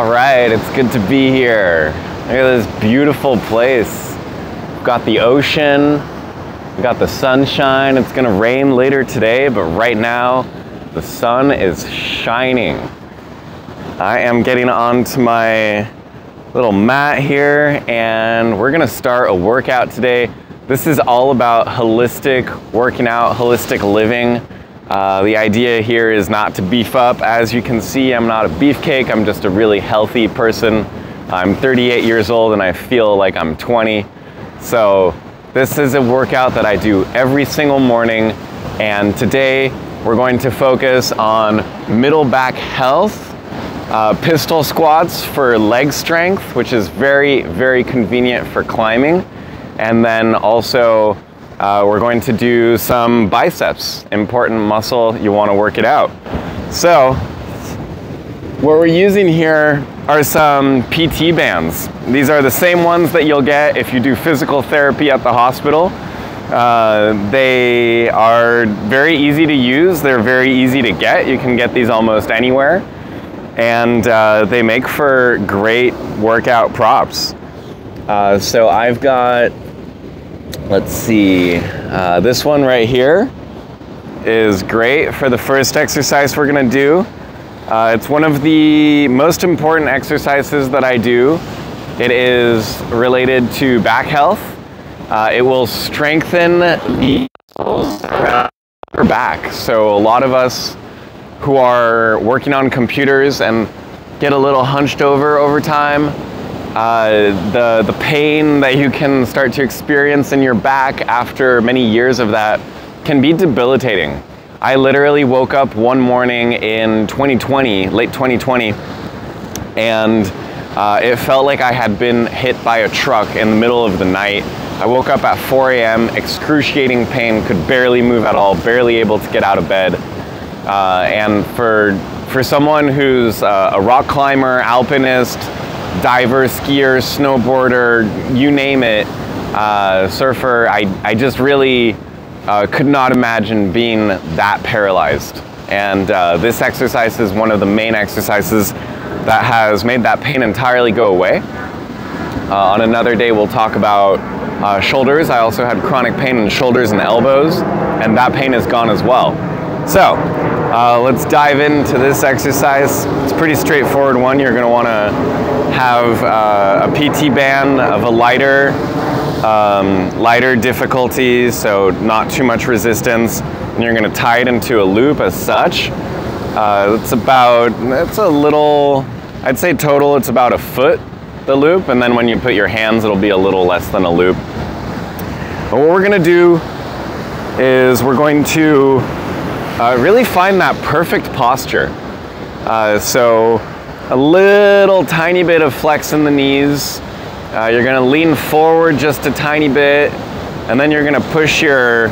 All right, it's good to be here. Look at this beautiful place. We've got the ocean, we've got the sunshine. It's gonna rain later today, but right now the sun is shining. I am getting onto my little mat here and we're gonna start a workout today. This is all about holistic working out, holistic living. Uh, the idea here is not to beef up. As you can see, I'm not a beefcake. I'm just a really healthy person. I'm 38 years old and I feel like I'm 20. So this is a workout that I do every single morning. And today we're going to focus on middle back health, uh, pistol squats for leg strength, which is very, very convenient for climbing. And then also uh, we're going to do some biceps, important muscle, you wanna work it out. So, what we're using here are some PT bands. These are the same ones that you'll get if you do physical therapy at the hospital. Uh, they are very easy to use, they're very easy to get. You can get these almost anywhere. And uh, they make for great workout props. Uh, so I've got Let's see, uh, this one right here is great for the first exercise we're gonna do. Uh, it's one of the most important exercises that I do. It is related to back health. Uh, it will strengthen the your back. So a lot of us who are working on computers and get a little hunched over over time, uh, the, the pain that you can start to experience in your back after many years of that can be debilitating. I literally woke up one morning in 2020, late 2020, and uh, it felt like I had been hit by a truck in the middle of the night. I woke up at 4 a.m., excruciating pain, could barely move at all, barely able to get out of bed. Uh, and for, for someone who's uh, a rock climber, alpinist, diver, skier, snowboarder, you name it, uh, surfer, I, I just really uh, could not imagine being that paralyzed. And uh, this exercise is one of the main exercises that has made that pain entirely go away. Uh, on another day, we'll talk about uh, shoulders. I also had chronic pain in shoulders and elbows, and that pain is gone as well. So, uh, let's dive into this exercise. It's a pretty straightforward one. You're going to want to have uh, a PT band of a lighter, um, lighter difficulty, so not too much resistance. And you're going to tie it into a loop as such. Uh, it's about, it's a little, I'd say total it's about a foot, the loop. And then when you put your hands, it'll be a little less than a loop. But what we're going to do is we're going to uh, really find that perfect posture. Uh, so a little tiny bit of flex in the knees. Uh, you're gonna lean forward just a tiny bit, and then you're gonna push your,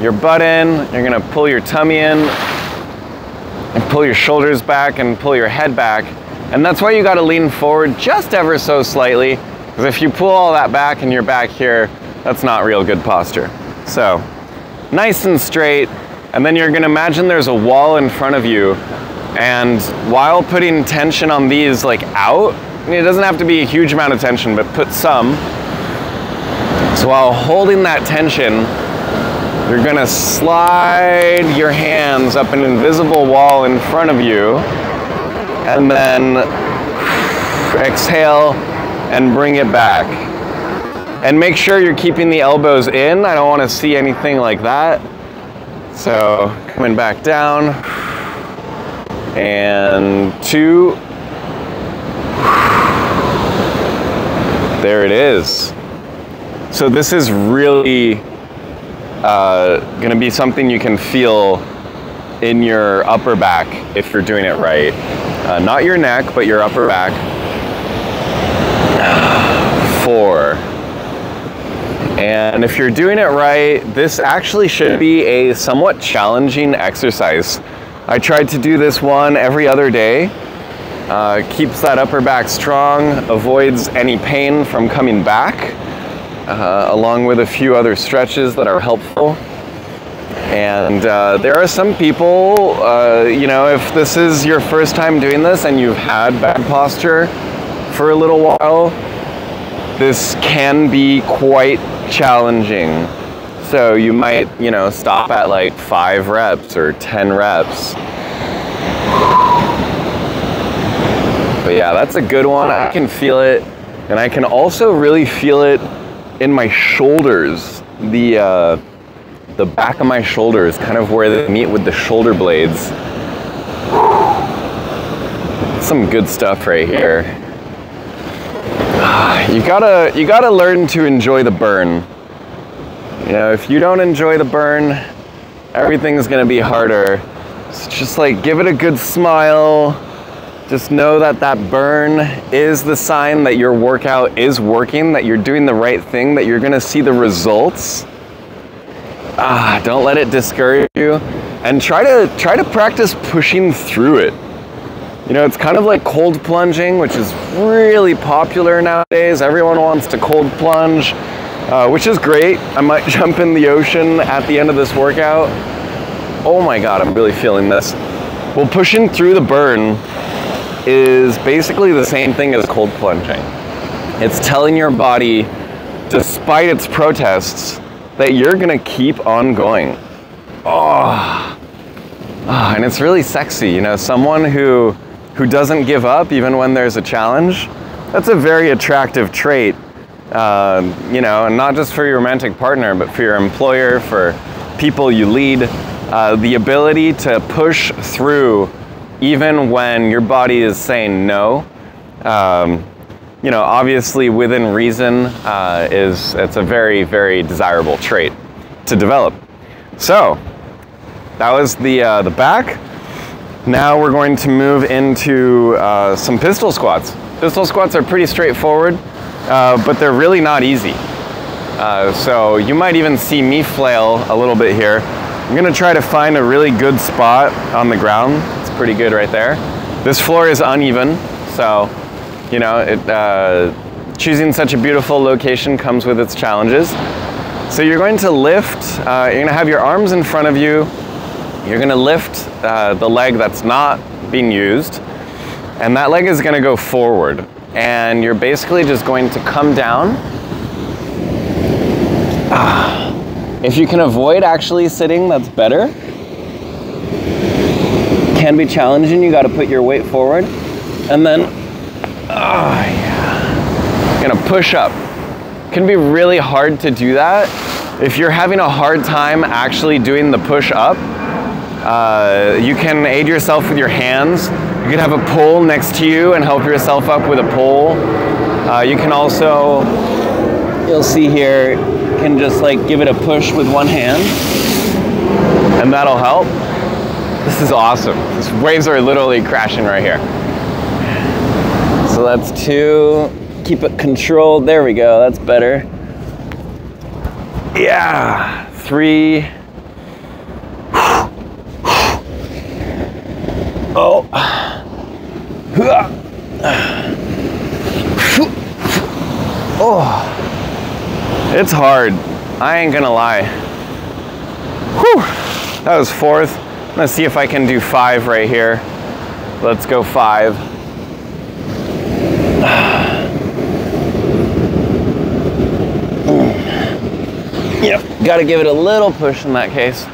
your butt in, you're gonna pull your tummy in, and pull your shoulders back and pull your head back. And that's why you gotta lean forward just ever so slightly, because if you pull all that back and you're back here, that's not real good posture. So, nice and straight, and then you're gonna imagine there's a wall in front of you and while putting tension on these like out, it doesn't have to be a huge amount of tension, but put some. So while holding that tension, you're gonna slide your hands up an invisible wall in front of you and then exhale and bring it back. And make sure you're keeping the elbows in. I don't wanna see anything like that. So coming back down and two. There it is. So this is really uh, going to be something you can feel in your upper back if you're doing it right. Uh, not your neck, but your upper back. Four. And if you're doing it right, this actually should be a somewhat challenging exercise. I tried to do this one every other day. Uh, keeps that upper back strong, avoids any pain from coming back, uh, along with a few other stretches that are helpful. And uh, there are some people, uh, you know, if this is your first time doing this and you've had bad posture for a little while, this can be quite challenging. So you might, you know, stop at like five reps or 10 reps. But yeah, that's a good one. I can feel it. And I can also really feel it in my shoulders. The, uh, the back of my shoulders, kind of where they meet with the shoulder blades. Some good stuff right here. You gotta, you gotta learn to enjoy the burn. You know, if you don't enjoy the burn, everything's gonna be harder. So just like give it a good smile. Just know that that burn is the sign that your workout is working, that you're doing the right thing, that you're gonna see the results. Ah, don't let it discourage you. And try to try to practice pushing through it. You know, it's kind of like cold plunging, which is really popular nowadays. Everyone wants to cold plunge, uh, which is great. I might jump in the ocean at the end of this workout. Oh my God, I'm really feeling this. Well, pushing through the burn is basically the same thing as cold plunging. It's telling your body, despite its protests, that you're gonna keep on going. Oh. oh, and it's really sexy, you know, someone who who doesn't give up even when there's a challenge. That's a very attractive trait, uh, you know, and not just for your romantic partner, but for your employer, for people you lead. Uh, the ability to push through even when your body is saying no. Um, you know, obviously within reason uh, is it's a very, very desirable trait to develop. So that was the uh, the back. Now we're going to move into uh, some pistol squats. Pistol squats are pretty straightforward, uh, but they're really not easy. Uh, so you might even see me flail a little bit here. I'm gonna try to find a really good spot on the ground. It's pretty good right there. This floor is uneven, so you know, it, uh, choosing such a beautiful location comes with its challenges. So you're going to lift, uh, you're gonna have your arms in front of you, you're gonna lift uh, the leg that's not being used, and that leg is gonna go forward. And you're basically just going to come down. Ah. If you can avoid actually sitting, that's better. Can be challenging, you gotta put your weight forward. And then, oh, yeah. Gonna push up. Can be really hard to do that. If you're having a hard time actually doing the push up, uh, you can aid yourself with your hands. You can have a pole next to you and help yourself up with a pole. Uh, you can also, you'll see here, can just like give it a push with one hand and that'll help. This is awesome. These waves are literally crashing right here. So that's two. Keep it controlled. There we go. That's better. Yeah. Three. It's hard. I ain't gonna lie. Whew. That was fourth. Let's see if I can do five right here. Let's go five. Yep, gotta give it a little push in that case.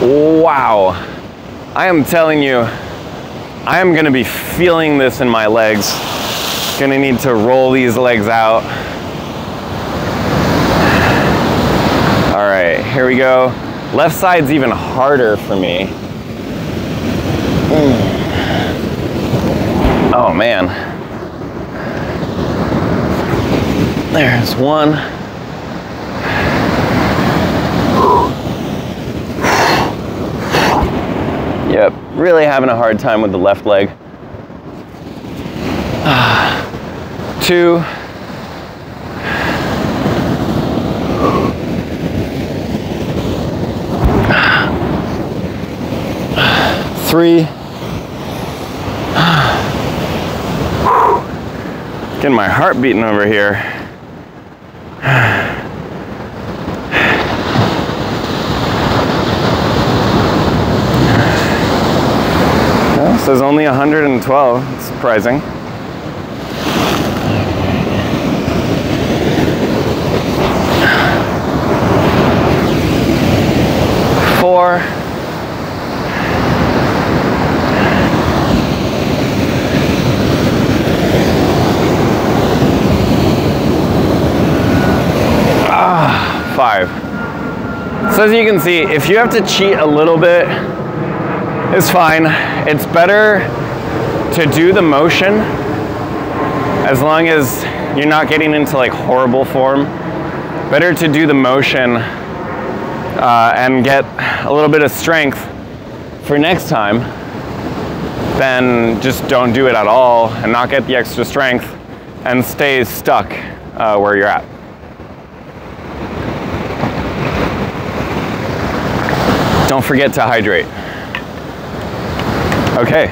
Wow. I am telling you, I am gonna be feeling this in my legs. Gonna need to roll these legs out. All right, here we go. Left side's even harder for me. Mm. Oh man. There's one. Yep, really having a hard time with the left leg. Ah. Two. three. Getting my heart beating over here. Well, says only 112, it's surprising. Four. So as you can see, if you have to cheat a little bit, it's fine. It's better to do the motion as long as you're not getting into like horrible form. Better to do the motion uh, and get a little bit of strength for next time than just don't do it at all and not get the extra strength and stay stuck uh, where you're at. Don't forget to hydrate. Okay.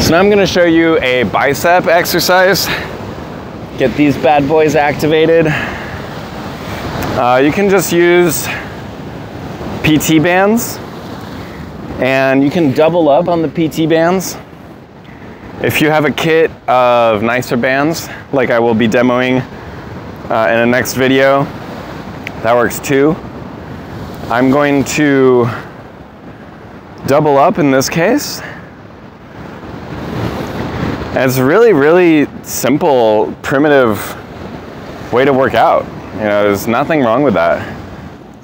So now I'm gonna show you a bicep exercise. Get these bad boys activated. Uh, you can just use PT bands and you can double up on the PT bands. If you have a kit of nicer bands, like I will be demoing uh, in the next video, that works too. I'm going to double up in this case. And it's really, really simple, primitive way to work out. You know, there's nothing wrong with that.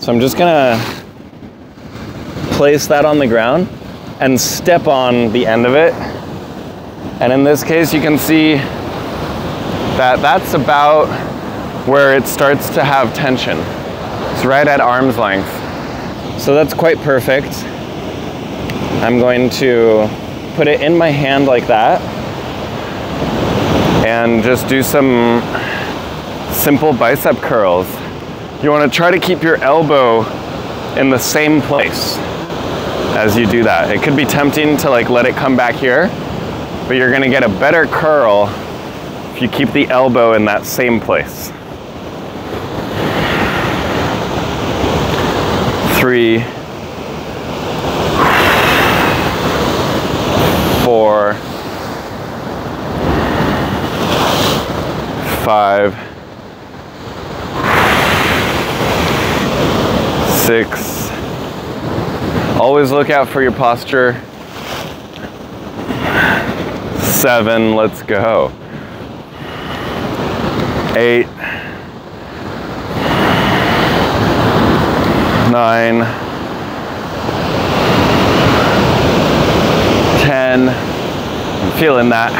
So I'm just gonna place that on the ground and step on the end of it. And in this case, you can see that that's about where it starts to have tension. It's right at arm's length. So that's quite perfect. I'm going to put it in my hand like that and just do some simple bicep curls. You want to try to keep your elbow in the same place as you do that. It could be tempting to like let it come back here, but you're going to get a better curl if you keep the elbow in that same place. Three, four, five, six. Always look out for your posture. Seven, let's go. Eight, nine, 10, I'm feeling that.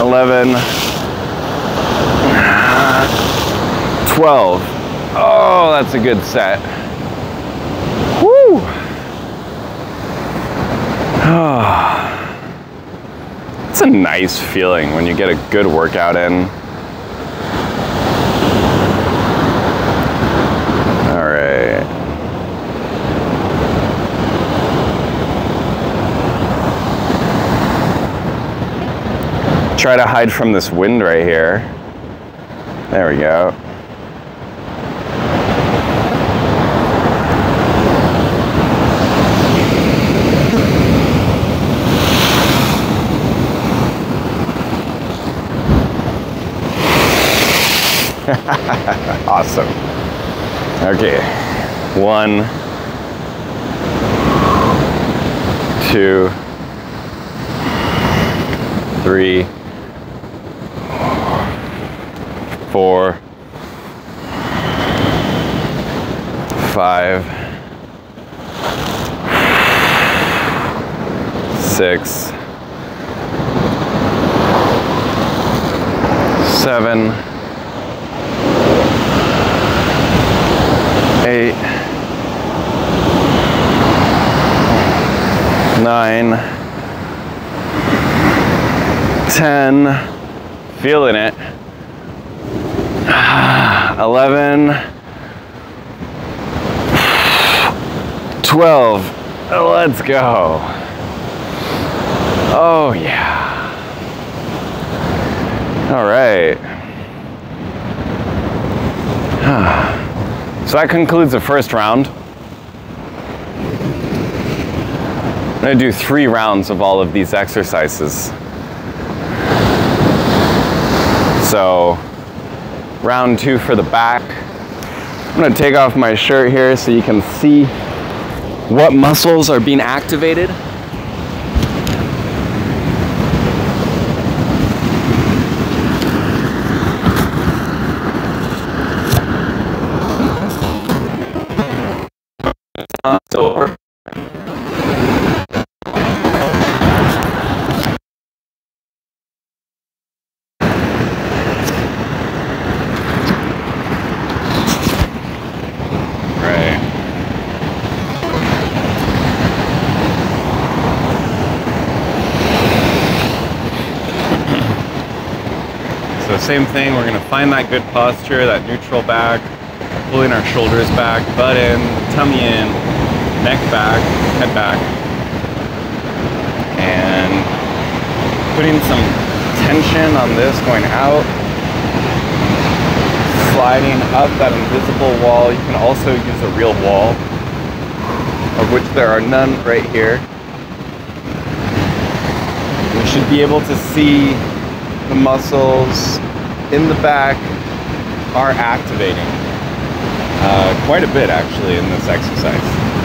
11, 12. Oh, that's a good set. Woo! Oh. Ah. It's a nice feeling when you get a good workout in. All right. Try to hide from this wind right here. There we go. awesome. Okay. One, two, three, four, five, six, seven, eight, nine, ten, feeling it, eleven, twelve. Let's go. Oh, yeah. All right. So that concludes the first round. I'm gonna do three rounds of all of these exercises. So, round two for the back. I'm gonna take off my shirt here so you can see what muscles are being activated. Same thing, we're gonna find that good posture, that neutral back, pulling our shoulders back, butt in, tummy in, neck back, head back, and putting some tension on this going out, sliding up that invisible wall. You can also use a real wall, of which there are none right here. You should be able to see the muscles in the back are activating uh, quite a bit actually in this exercise.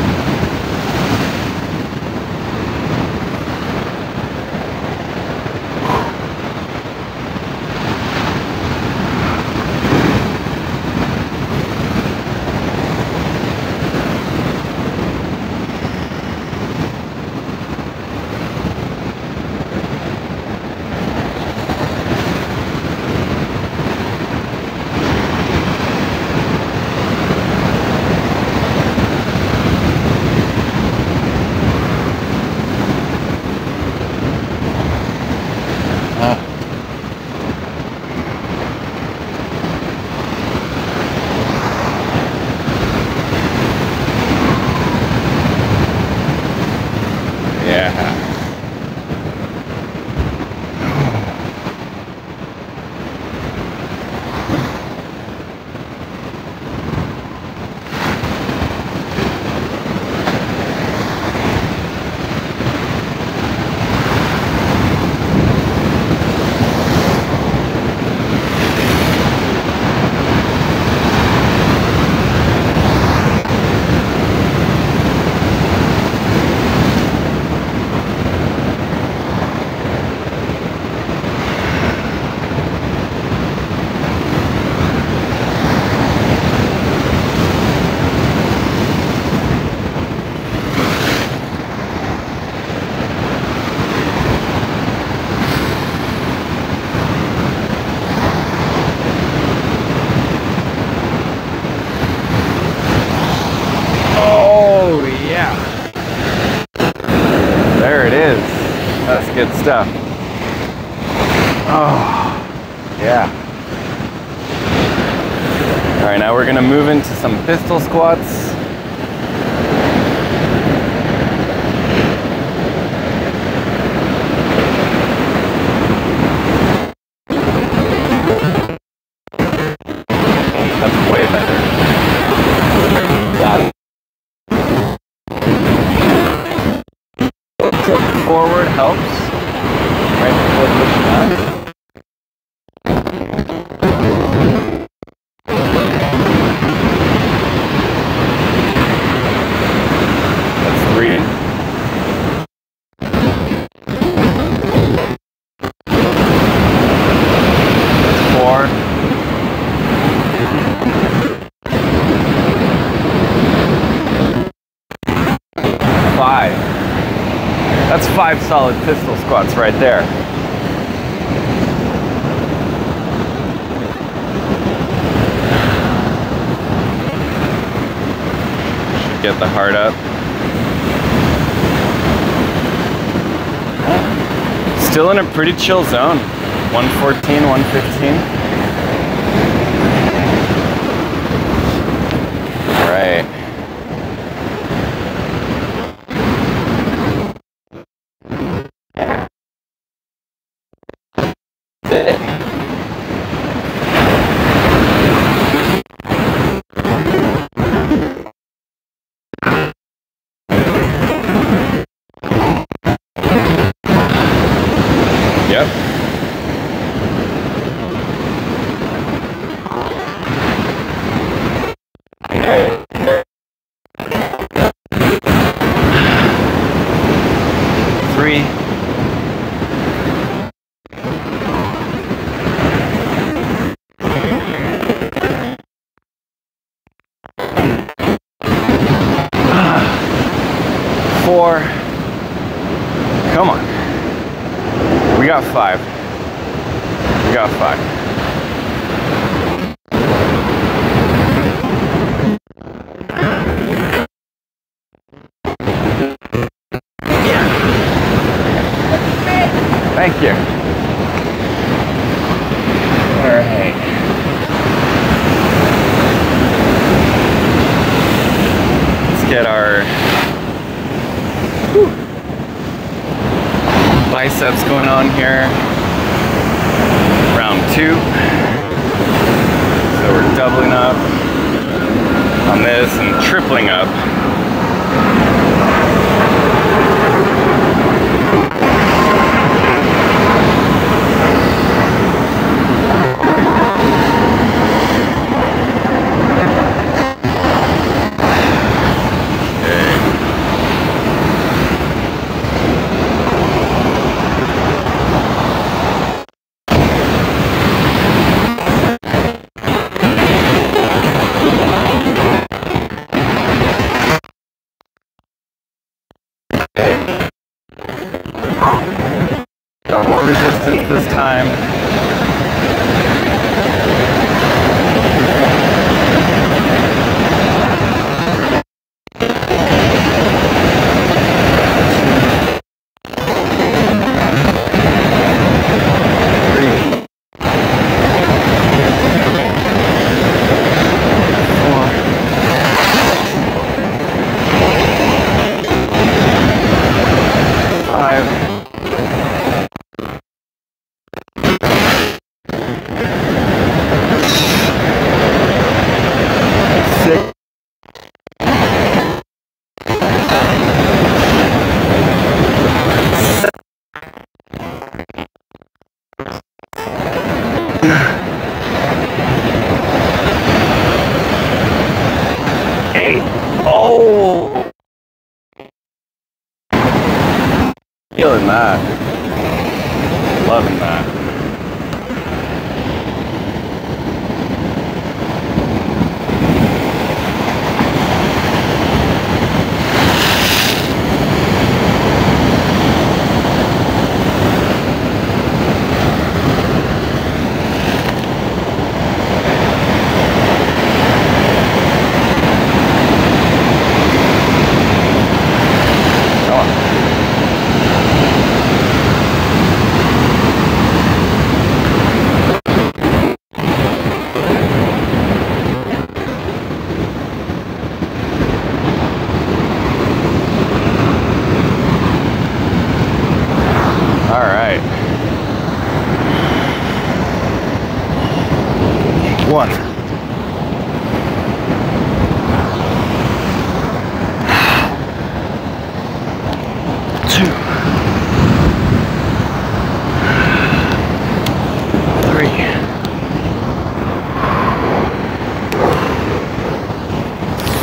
Pistol squats. That's way better. Got it. Tip forward helps right before pushing up. That's three. That's four. Five. That's five solid pistol squats right there. Should get the heart up. Still in a pretty chill zone. 114, 115. All right. Three. Four. Come on. We got five. We got five. Thank you. All right. Get our whew, biceps going on here. Round two. So we're doubling up on this and tripling up.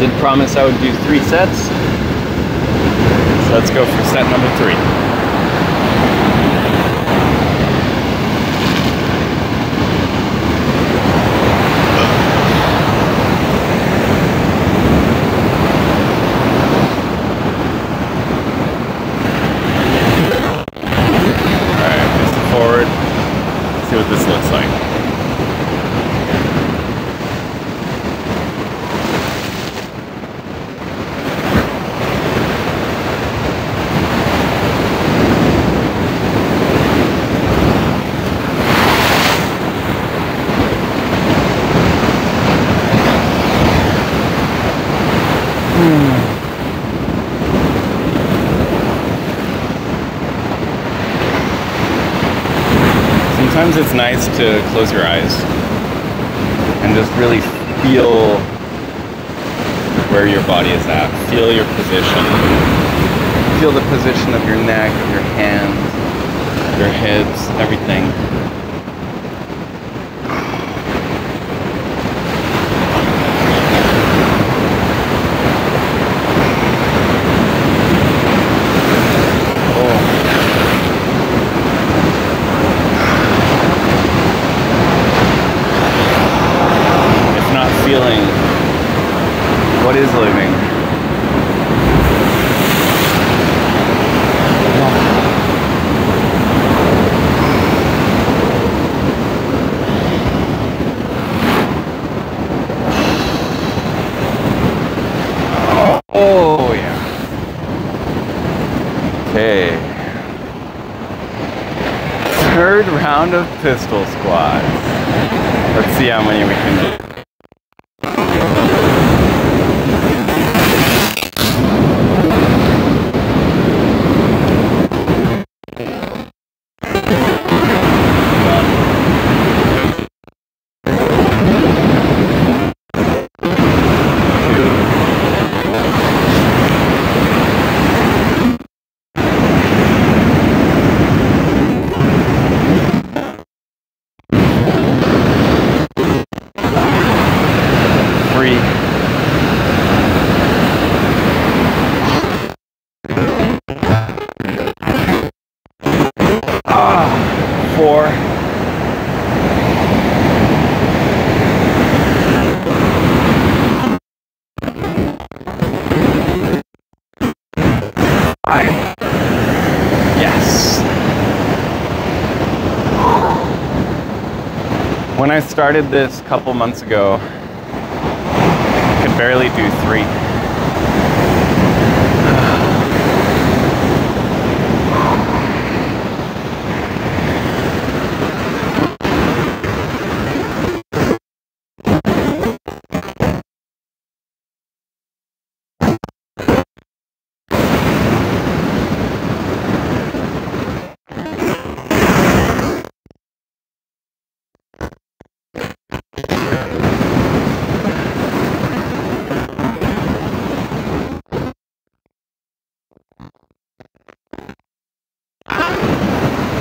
did promise I would do three sets. So let's go for set number three. Alright, face it forward. See what this looks like. Sometimes it's nice to close your eyes and just really feel where your body is at. Feel your position. Feel the position of your neck, your hands, your hips, everything. Started this a couple months ago, I could barely do three.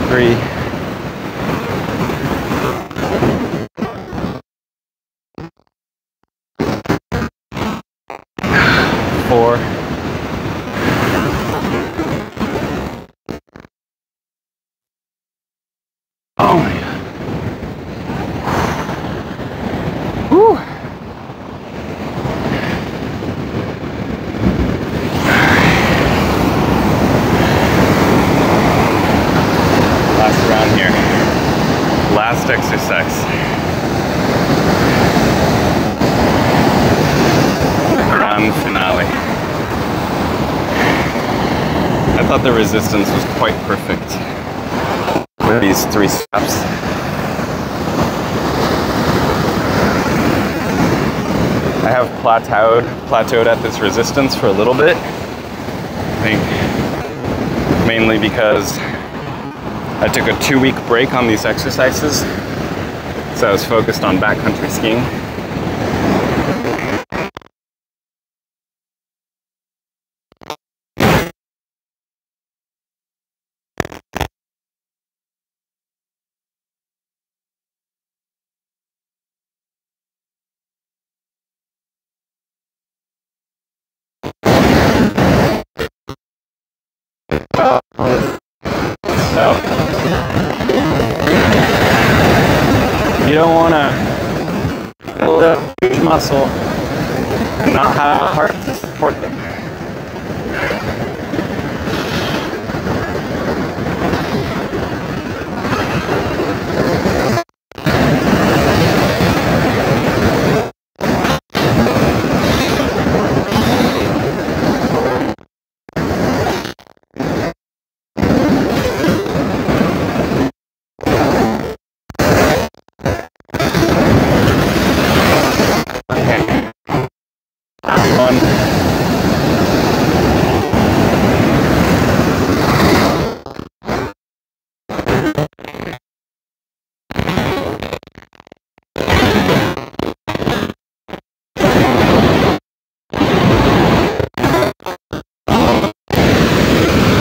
three, four, oh my god. Whew. last exercise. Grand finale. I thought the resistance was quite perfect with these three steps. I have plateaued, plateaued at this resistance for a little bit. I think mainly because I took a two week break on these exercises. So I was focused on backcountry skiing. You don't want to build up huge muscle and not have a heart to support them.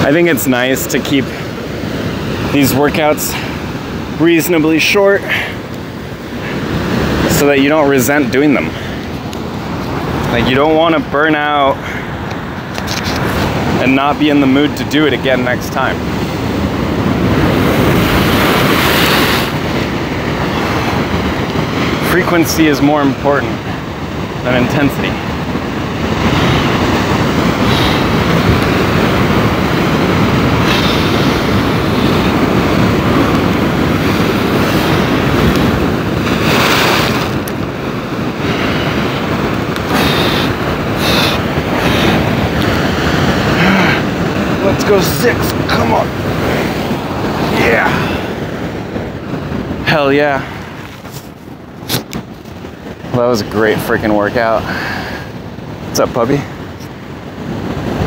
I think it's nice to keep these workouts reasonably short so that you don't resent doing them. Like, you don't want to burn out and not be in the mood to do it again next time. Frequency is more important than intensity. Let's go six. Come on. Yeah. Hell yeah. Well, that was a great freaking workout. What's up, puppy?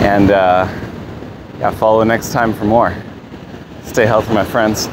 And uh, yeah, follow next time for more. Stay healthy, my friends.